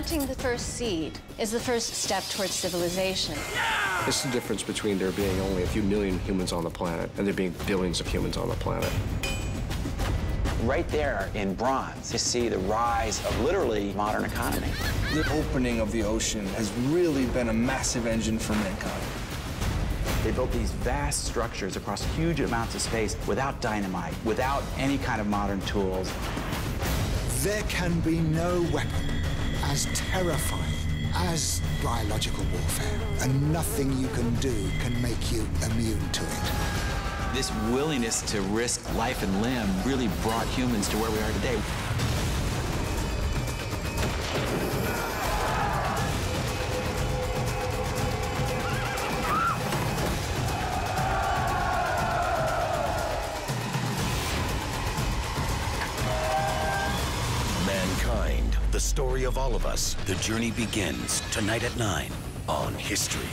Planting the first seed is the first step towards civilization. This is the difference between there being only a few million humans on the planet and there being billions of humans on the planet. Right there in bronze, you see the rise of literally modern economy. The opening of the ocean has really been a massive engine for mankind. They built these vast structures across huge amounts of space without dynamite, without any kind of modern tools. There can be no weapon as terrifying as biological warfare, and nothing you can do can make you immune to it. This willingness to risk life and limb really brought humans to where we are today. The story of all of us. The journey begins tonight at 9 on History.